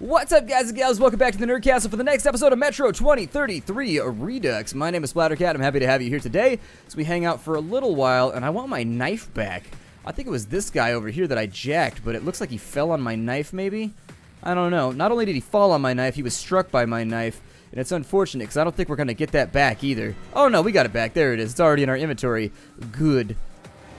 What's up, guys and gals? Welcome back to the Nerd Castle for the next episode of Metro 2033 Redux. My name is Splattercat. I'm happy to have you here today as we hang out for a little while, and I want my knife back. I think it was this guy over here that I jacked, but it looks like he fell on my knife, maybe? I don't know. Not only did he fall on my knife, he was struck by my knife, and it's unfortunate because I don't think we're going to get that back either. Oh, no, we got it back. There it is. It's already in our inventory. Good.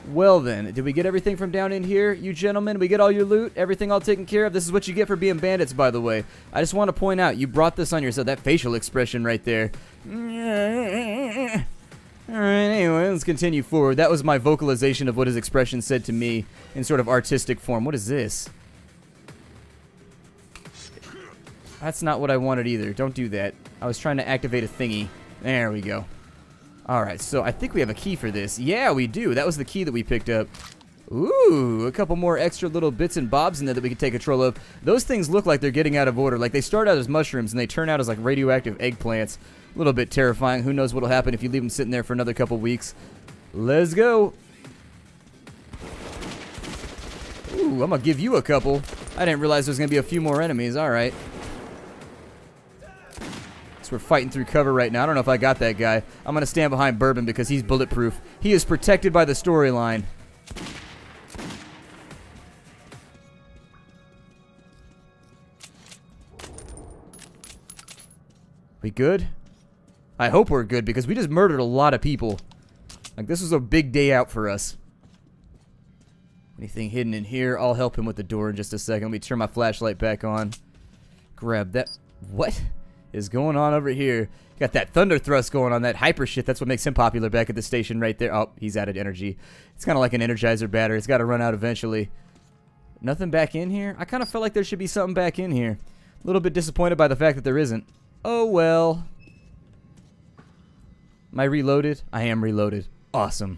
Well then, did we get everything from down in here, you gentlemen? We get all your loot? Everything all taken care of? This is what you get for being bandits, by the way. I just want to point out, you brought this on yourself. That facial expression right there. Alright, anyway, let's continue forward. That was my vocalization of what his expression said to me in sort of artistic form. What is this? That's not what I wanted either. Don't do that. I was trying to activate a thingy. There we go. Alright, so I think we have a key for this. Yeah, we do. That was the key that we picked up. Ooh, a couple more extra little bits and bobs in there that we can take control of. Those things look like they're getting out of order. Like they start out as mushrooms and they turn out as like radioactive eggplants. A little bit terrifying. Who knows what'll happen if you leave them sitting there for another couple weeks. Let's go. Ooh, I'm gonna give you a couple. I didn't realize there was gonna be a few more enemies. Alright we're fighting through cover right now. I don't know if I got that guy. I'm going to stand behind Bourbon because he's bulletproof. He is protected by the storyline. We good? I hope we're good because we just murdered a lot of people. Like, this was a big day out for us. Anything hidden in here? I'll help him with the door in just a second. Let me turn my flashlight back on. Grab that. What? Is going on over here. Got that thunder thrust going on, that hyper shit. That's what makes him popular back at the station right there. Oh, he's added energy. It's kind of like an energizer battery. It's got to run out eventually. Nothing back in here? I kind of felt like there should be something back in here. A little bit disappointed by the fact that there isn't. Oh, well. Am I reloaded? I am reloaded. Awesome.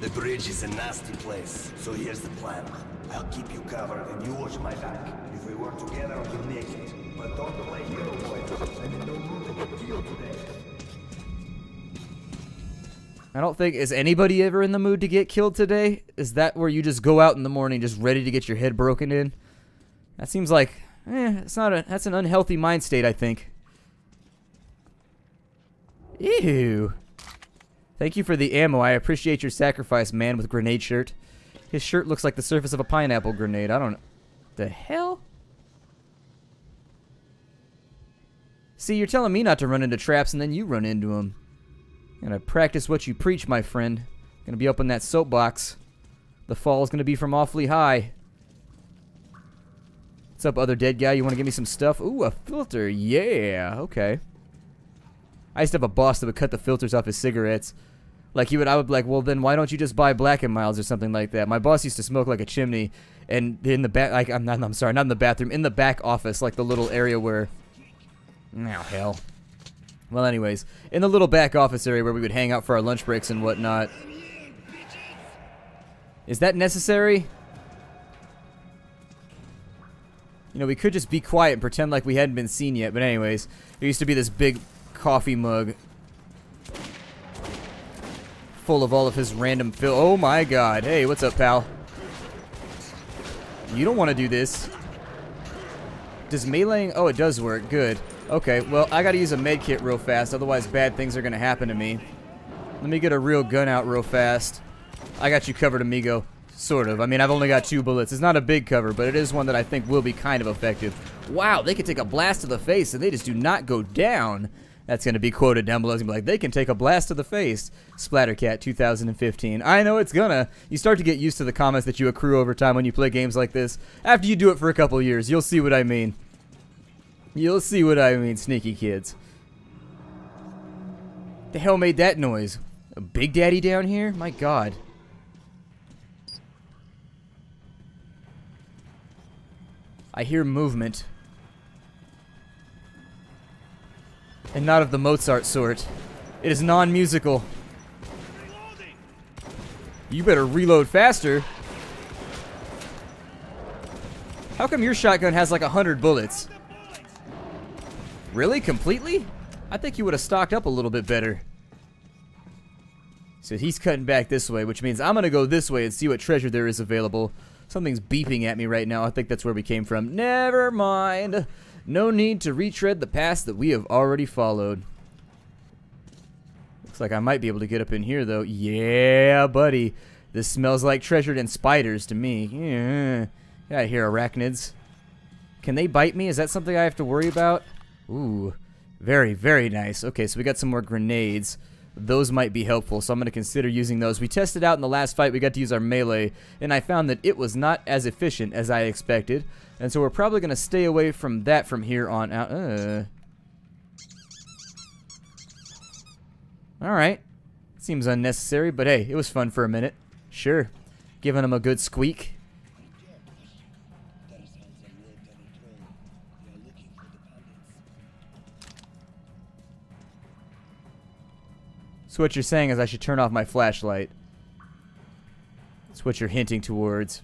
The bridge is a nasty place, so here's the plan. I'll keep you covered and you watch my back. If we work together, we'll make it. Don't hero boy. I'm in no mood to get today. I don't think is anybody ever in the mood to get killed today. Is that where you just go out in the morning just ready to get your head broken in? That seems like eh, it's not a that's an unhealthy mind state, I think. Ew. Thank you for the ammo. I appreciate your sacrifice, man with grenade shirt. His shirt looks like the surface of a pineapple grenade. I don't. The hell? See, you're telling me not to run into traps and then you run into them. Gonna practice what you preach, my friend. Gonna be up in that soapbox. The fall's gonna be from awfully high. What's up, other dead guy? You wanna give me some stuff? Ooh, a filter. Yeah, okay. I used to have a boss that would cut the filters off his cigarettes. Like he would, I would be like, well, then why don't you just buy Black and Milds or something like that? My boss used to smoke like a chimney, and in the back, like I'm not, I'm sorry, not in the bathroom, in the back office, like the little area where, now oh, hell. Well, anyways, in the little back office area where we would hang out for our lunch breaks and whatnot. Is that necessary? You know, we could just be quiet and pretend like we hadn't been seen yet, but anyways, there used to be this big coffee mug full of all of his random fill. Oh my god. Hey, what's up, pal? You don't want to do this. Does meleeing... Oh, it does work. Good. Okay, well, I gotta use a med kit real fast, otherwise bad things are gonna happen to me. Let me get a real gun out real fast. I got you covered, amigo. Sort of. I mean, I've only got two bullets. It's not a big cover, but it is one that I think will be kind of effective. Wow, they can take a blast to the face, and they just do not go down. That's going to be quoted down below. It's going to be like, they can take a blast to the face. Splattercat 2015. I know it's gonna. You start to get used to the comments that you accrue over time when you play games like this. After you do it for a couple years, you'll see what I mean. You'll see what I mean, sneaky kids. The hell made that noise? A Big Daddy down here? My god. I hear movement. and not of the Mozart sort. It is non-musical. You better reload faster. How come your shotgun has like a hundred bullets? Really? Completely? I think you would have stocked up a little bit better. So he's cutting back this way, which means I'm going to go this way and see what treasure there is available. Something's beeping at me right now. I think that's where we came from. Never mind. No need to retread the path that we have already followed. Looks like I might be able to get up in here, though. Yeah, buddy. This smells like treasured and spiders to me. Yeah. Get out of here, arachnids. Can they bite me? Is that something I have to worry about? Ooh. Very, very nice. Okay, so we got some more grenades. Those might be helpful, so I'm going to consider using those. We tested out in the last fight, we got to use our melee, and I found that it was not as efficient as I expected. And so we're probably going to stay away from that from here on out. Uh. Alright. Seems unnecessary, but hey, it was fun for a minute. Sure. Giving him a good squeak. So what you're saying is I should turn off my flashlight. That's what you're hinting towards.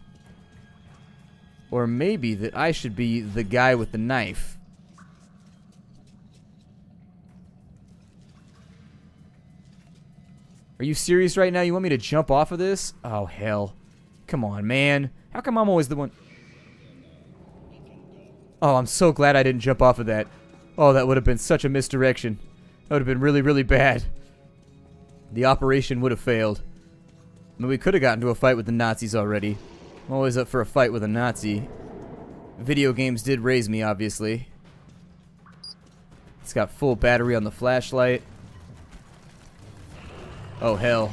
Or maybe that I should be the guy with the knife. Are you serious right now? You want me to jump off of this? Oh, hell. Come on, man. How come I'm always the one... Oh, I'm so glad I didn't jump off of that. Oh, that would have been such a misdirection. That would have been really, really bad. The operation would have failed. I mean, we could have gotten to a fight with the Nazis already. I'm always up for a fight with a Nazi. Video games did raise me, obviously. It's got full battery on the flashlight. Oh, hell.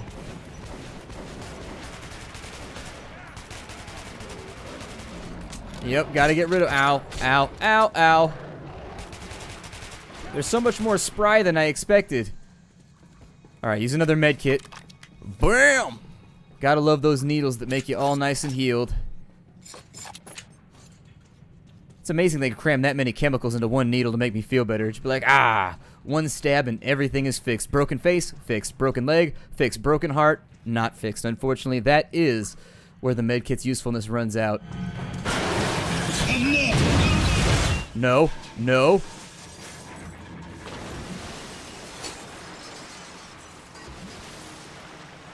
Yep, gotta get rid of... Ow, ow, ow, ow. There's so much more spry than I expected. Alright, use another med kit. BAM! Gotta love those needles that make you all nice and healed. It's amazing they can cram that many chemicals into one needle to make me feel better. Just be like, ah, one stab and everything is fixed. Broken face, fixed. Broken leg, fixed. Broken heart, not fixed. Unfortunately, that is where the medkit's usefulness runs out. No, no.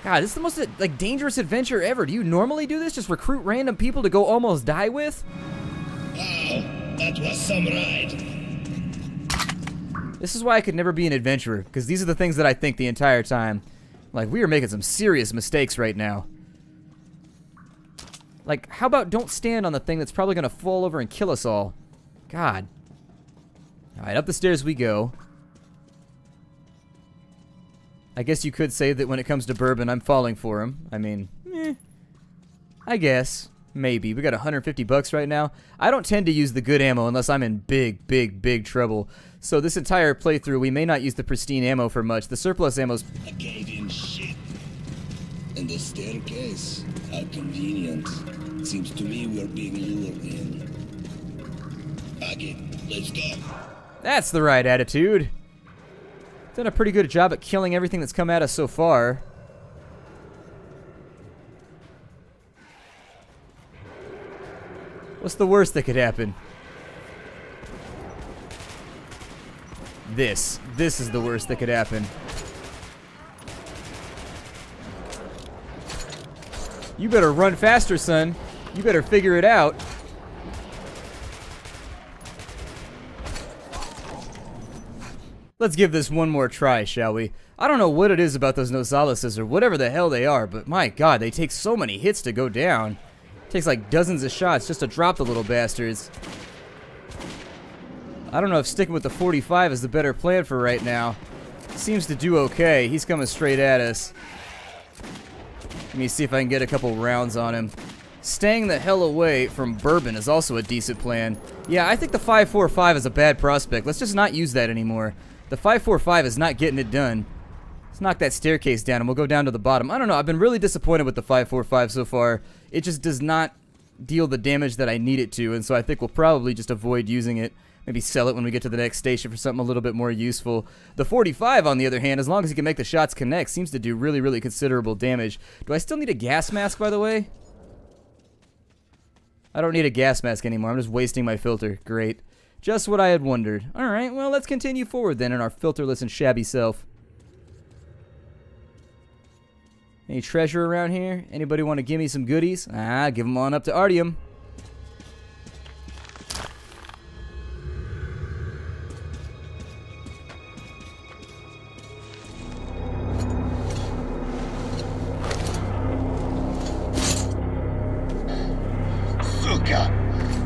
God, this is the most like dangerous adventure ever. Do you normally do this? Just recruit random people to go almost die with? Wow, that was some ride. This is why I could never be an adventurer, because these are the things that I think the entire time. Like, we are making some serious mistakes right now. Like, how about don't stand on the thing that's probably going to fall over and kill us all? God. Alright, up the stairs we go. I guess you could say that when it comes to bourbon, I'm falling for him. I mean, eh, I guess. Maybe. We got 150 bucks right now. I don't tend to use the good ammo unless I'm in big, big, big trouble. So this entire playthrough, we may not use the pristine ammo for much. The surplus ammo's... Acadian shit. And the staircase. How convenient. Seems to me we're being lured in. Pack Let's go. That's the right attitude. Done a pretty good job at killing everything that's come at us so far. What's the worst that could happen? This. This is the worst that could happen. You better run faster, son. You better figure it out. Let's give this one more try, shall we? I don't know what it is about those Nosalises or whatever the hell they are, but my god, they take so many hits to go down. Takes like dozens of shots just to drop the little bastards. I don't know if sticking with the 45 is the better plan for right now. Seems to do okay. He's coming straight at us. Let me see if I can get a couple rounds on him. Staying the hell away from bourbon is also a decent plan. Yeah, I think the 545 is a bad prospect. Let's just not use that anymore. The 545 is not getting it done. Let's knock that staircase down and we'll go down to the bottom. I don't know. I've been really disappointed with the 545 so far. It just does not deal the damage that I need it to, and so I think we'll probably just avoid using it. Maybe sell it when we get to the next station for something a little bit more useful. The 45, on the other hand, as long as he can make the shots connect, seems to do really, really considerable damage. Do I still need a gas mask, by the way? I don't need a gas mask anymore. I'm just wasting my filter. Great. Just what I had wondered. Alright, well, let's continue forward then in our filterless and shabby self. Any treasure around here? Anybody want to give me some goodies? Ah, give them on up to Artyom. Suka!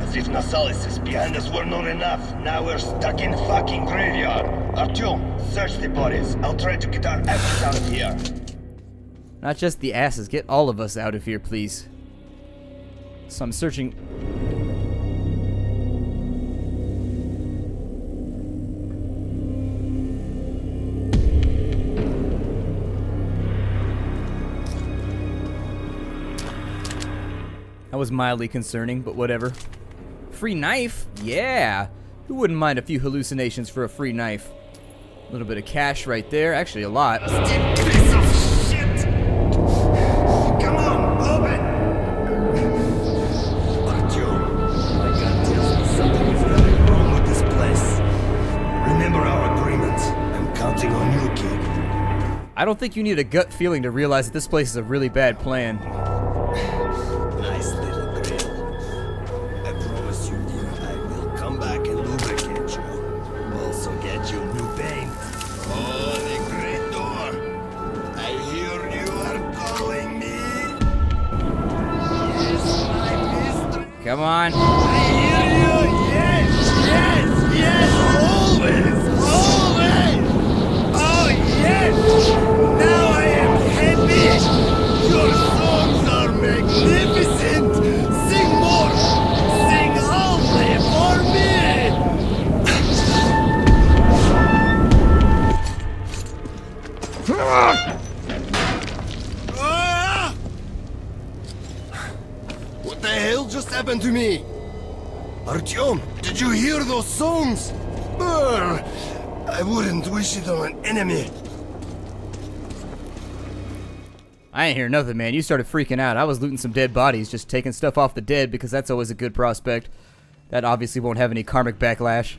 As if Nosalis behind us were not enough. Now we're stuck in fucking graveyard. Artyom, search the bodies. I'll try to get our asses out of here. Not just the asses. Get all of us out of here, please. So I'm searching. That was mildly concerning, but whatever. Free knife? Yeah. Who wouldn't mind a few hallucinations for a free knife? A little bit of cash right there. Actually, a lot. I don't think you need a gut feeling to realize that this place is a really bad plan. Enemy. I ain't hear nothing, man. You started freaking out. I was looting some dead bodies, just taking stuff off the dead because that's always a good prospect. That obviously won't have any karmic backlash.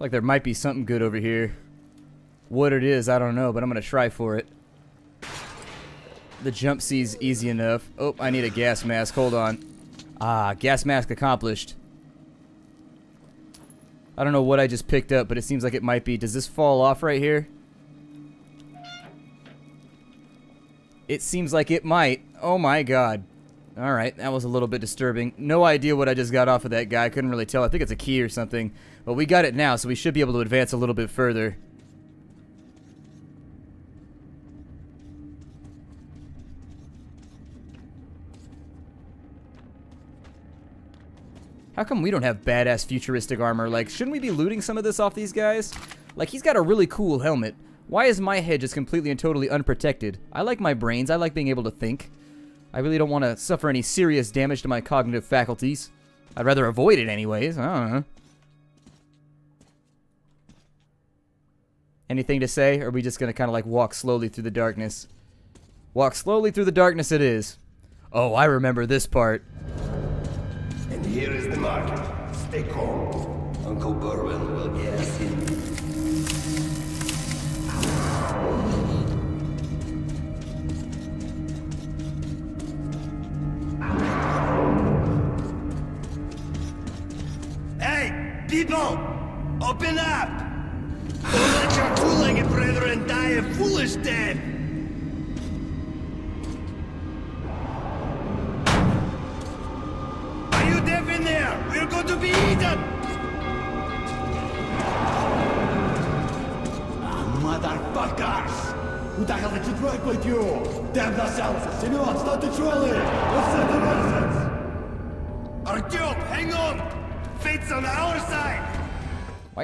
Like there might be something good over here. What it is, I don't know, but I'm gonna try for it. The jump see's easy enough. Oh, I need a gas mask. Hold on. Ah, gas mask accomplished. I don't know what I just picked up, but it seems like it might be. Does this fall off right here? It seems like it might. Oh my god. Alright, that was a little bit disturbing. No idea what I just got off of that guy. I couldn't really tell. I think it's a key or something. But we got it now, so we should be able to advance a little bit further. How come we don't have badass futuristic armor? Like, shouldn't we be looting some of this off these guys? Like, he's got a really cool helmet. Why is my head just completely and totally unprotected? I like my brains. I like being able to think. I really don't want to suffer any serious damage to my cognitive faculties. I'd rather avoid it anyways. I don't know. Anything to say? Or are we just going to kind of like walk slowly through the darkness? Walk slowly through the darkness it is. Oh, I remember this part. And here is market. Stay calm. Uncle Bourbon will get us in. Hey, people! Open up! Don't let your two-legged brethren die a foolish death!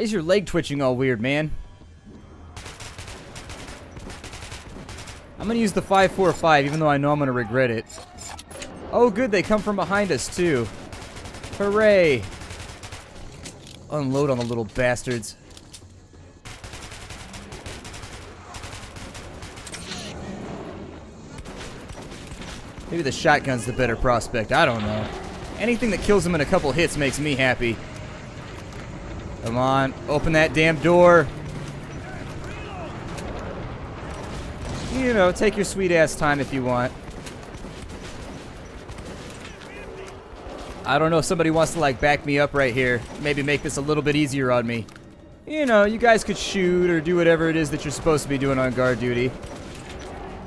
Is your leg twitching all weird, man? I'm gonna use the 545 even though I know I'm gonna regret it. Oh good, they come from behind us too. Hooray! Unload on the little bastards. Maybe the shotgun's the better prospect, I don't know. Anything that kills them in a couple hits makes me happy. Come on, open that damn door. You know, take your sweet ass time if you want. I don't know if somebody wants to like back me up right here. Maybe make this a little bit easier on me. You know, you guys could shoot or do whatever it is that you're supposed to be doing on guard duty.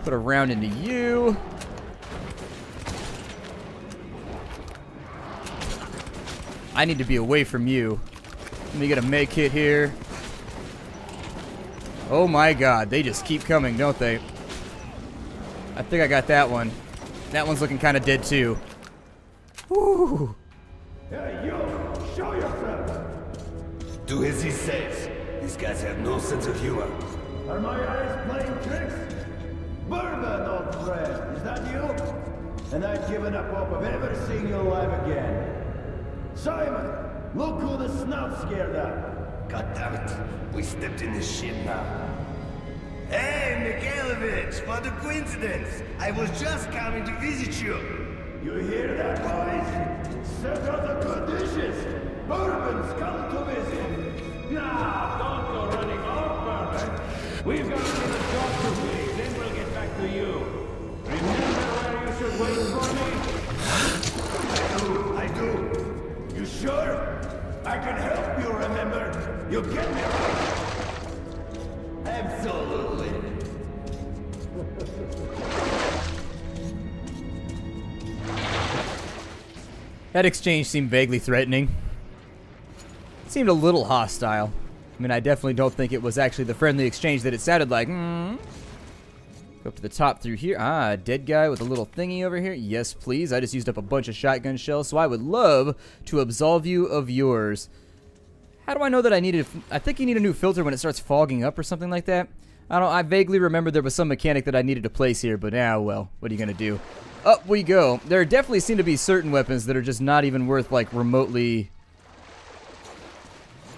Put a round into you. I need to be away from you. Let me get a med hit here. Oh my god, they just keep coming, don't they? I think I got that one. That one's looking kind of dead too. Woo. Hey, you! Show yourself! Do as he says. These guys have no sense of humor. Are my eyes playing tricks? Bourbon, old friend, is that you? And I've given up hope of ever seeing you alive again. Simon, look who the snout scared up. God damn it. We stepped in this shit now. Hey, Mikhailovich, what a coincidence. I was just coming to visit you. You hear that, boys? Set out the good dishes. Bourbon's come to visit. Now, don't go running off, Bourbon. We've got another job to do, then we'll get back to you. Remember where you should wait for me? I do. You sure? I can help you remember. You get me right? Absolutely. That exchange seemed vaguely threatening. It seemed a little hostile. I mean, I definitely don't think it was actually the friendly exchange that it sounded like. Mm. Go up to the top through here. Ah, dead guy with a little thingy over here. Yes, please. I just used up a bunch of shotgun shells, so I would love to absolve you of yours. How do I know that I needed? I think you need a new filter when it starts fogging up or something like that. I don't. I vaguely remember there was some mechanic that I needed to place here, but now, ah, well, what are you gonna do? Up we go. There definitely seem to be certain weapons that are just not even worth like remotely.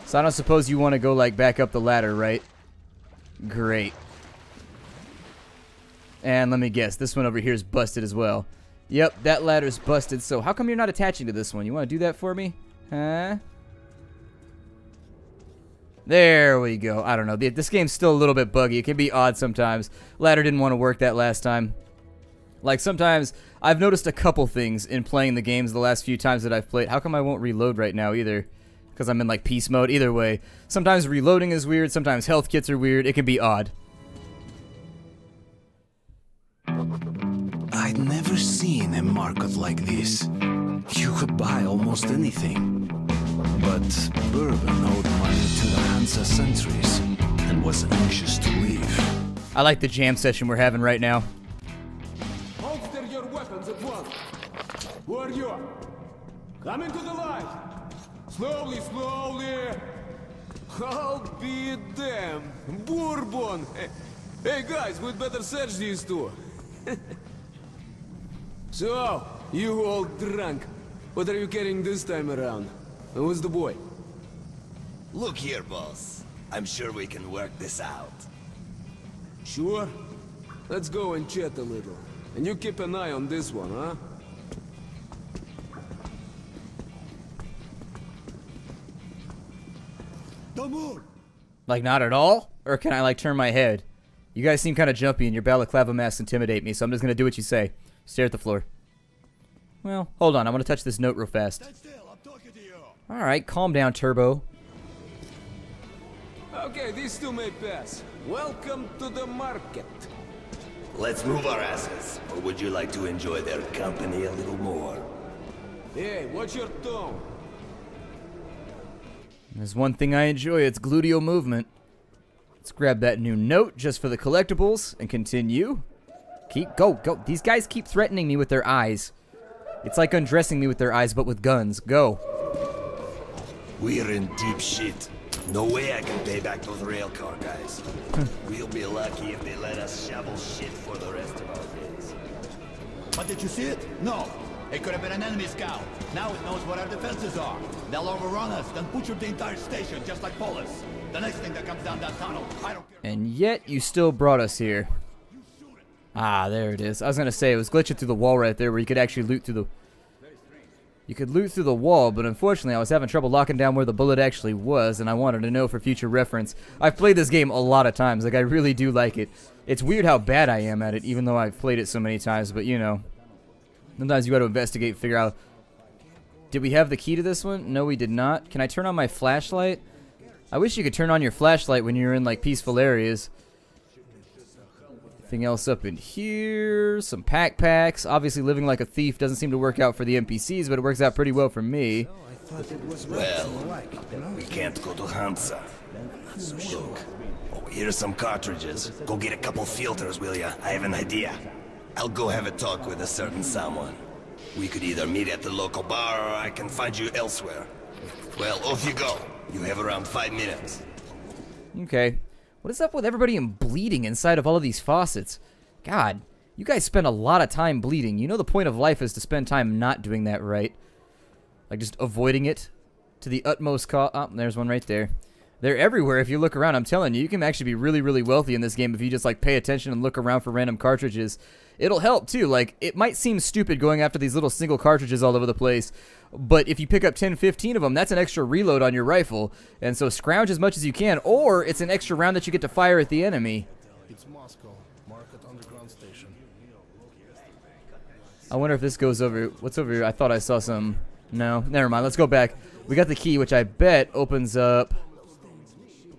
So I don't suppose you want to go like back up the ladder, right? Great. And let me guess, this one over here is busted as well. Yep, that ladder's busted. So how come you're not attaching to this one? You want to do that for me? Huh? There we go. I don't know. This game's still a little bit buggy. It can be odd sometimes. Ladder didn't want to work that last time. Like sometimes I've noticed a couple things in playing the games the last few times that I've played. How come I won't reload right now either? Because I'm in like peace mode. Either way, sometimes reloading is weird. Sometimes health kits are weird. It can be odd. Seen a market like this. You could buy almost anything. But Bourbon owed money to the Hansa sentries and was anxious to leave. I like the jam session we're having right now. Holster your weapons at once. Who are you? Come into the light. Slowly, slowly. I'll be damned. Bourbon. Hey guys, we'd better search these two. so, you all drunk. What are you carrying this time around? And who's the boy? Look here, boss. I'm sure we can work this out. Sure? Let's go and chat a little. And you keep an eye on this one, huh? Don't! Like not at all? Or can I like turn my head? You guys seem kind of jumpy and your balaclava masks intimidate me, so I'm just going to do what you say. Stare at the floor. Well, hold on. I want to touch this note real fast. Alright, calm down, Turbo. Okay, these two may pass. Welcome to the market. Let's move our asses. Or would you like to enjoy their company a little more? Hey, what's your tone? There's one thing I enjoy, it's gluteal movement. Let's grab that new note just for the collectibles and continue. Keep, go, go. These guys keep threatening me with their eyes. It's like undressing me with their eyes, but with guns. Go. We're in deep shit. No way I can pay back those railcar guys. Hmm. we'll be lucky if they let us shovel shit for the rest of our days. But did you see it? No. It could have been an enemy scout. Now it knows what our defenses are. They'll overrun us, then butcher the entire station, just like Polis. The next thing that comes down that tunnel, I don't care. And yet, you still brought us here. Ah, there it is. I was gonna say, it was glitching through the wall right there where you could actually loot through the... You could loot through the wall, but unfortunately I was having trouble locking down where the bullet actually was, and I wanted to know for future reference. I've played this game a lot of times, like I really do like it. It's weird how bad I am at it, even though I've played it so many times, but you know. Sometimes you got to investigate, figure out. Did we have the key to this one? No, we did not. Can I turn on my flashlight? I wish you could turn on your flashlight when you're in like peaceful areas. Anything else up in here? Some pack packs. Obviously, living like a thief doesn't seem to work out for the NPCs, but it works out pretty well for me. Well, we can't go to Hansa. Look, oh, here's some cartridges. Go get a couple filters, will ya? I have an idea. I'll go have a talk with a certain someone. We could either meet at the local bar or I can find you elsewhere. Well, off you go. You have around five minutes. Okay. What is up with everybody and bleeding inside of all of these faucets? God, you guys spend a lot of time bleeding. You know the point of life is to spend time not doing that right. Like just avoiding it to the utmost cost. Oh, there's one right there. They're everywhere if you look around. I'm telling you, you can actually be really, really wealthy in this game if you just like pay attention and look around for random cartridges. It'll help too. Like it might seem stupid going after these little single cartridges all over the place, but if you pick up 10, 15 of them, that's an extra reload on your rifle. And so scrounge as much as you can, or it's an extra round that you get to fire at the enemy. It's Moscow. Market underground station. I wonder if this goes over. What's over here? I thought I saw some. No, never mind. Let's go back. We got the key, which I bet opens up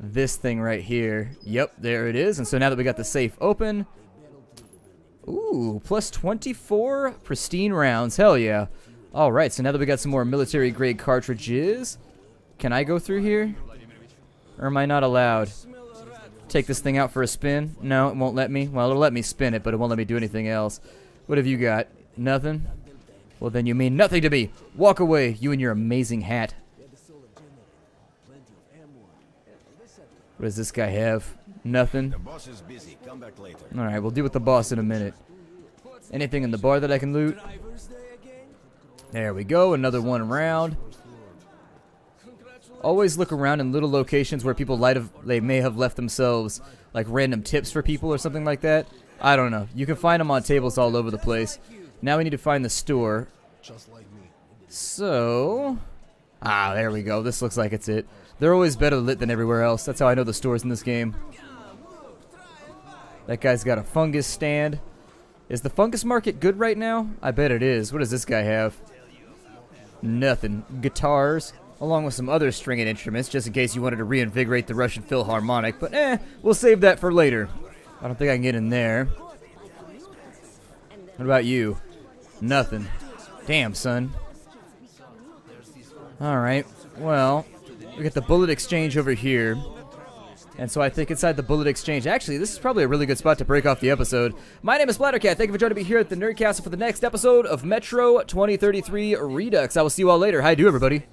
this thing right here. Yep, there it is. And so now that we got the safe open, ooh, plus 24 pristine rounds. Hell yeah. All right, so now that we got some more military grade cartridges, can I go through here? Or am I not allowed? Take this thing out for a spin? No, it won't let me. Well, it'll let me spin it, but it won't let me do anything else. What have you got? Nothing? Well, then you mean nothing to me. Walk away, you and your amazing hat. What does this guy have? Nothing? boss is busy. Come back later. Alright, we'll deal with the boss in a minute. Anything in the bar that I can loot? There we go, another one around. Always look around in little locations where people might have, they may have left themselves like random tips for people or something like that. I don't know. You can find them on tables all over the place. Now we need to find the store. Just like me. So, ah, there we go. This looks like it's it. They're always better lit than everywhere else. That's how I know the stores in this game. That guy's got a fungus stand. Is the fungus market good right now? I bet it is. What does this guy have? Nothing. Guitars, along with some other stringed instruments, just in case you wanted to reinvigorate the Russian Philharmonic. But eh, we'll save that for later. I don't think I can get in there. What about you? Nothing. Damn, son. Alright, well, we got the bullet exchange over here. And so I think inside the bullet exchange, actually, this is probably a really good spot to break off the episode. My name is Splattercat. Thank you for joining me here at the Nerdcastle for the next episode of Metro 2033 Redux. I will see you all later. Hi, do everybody.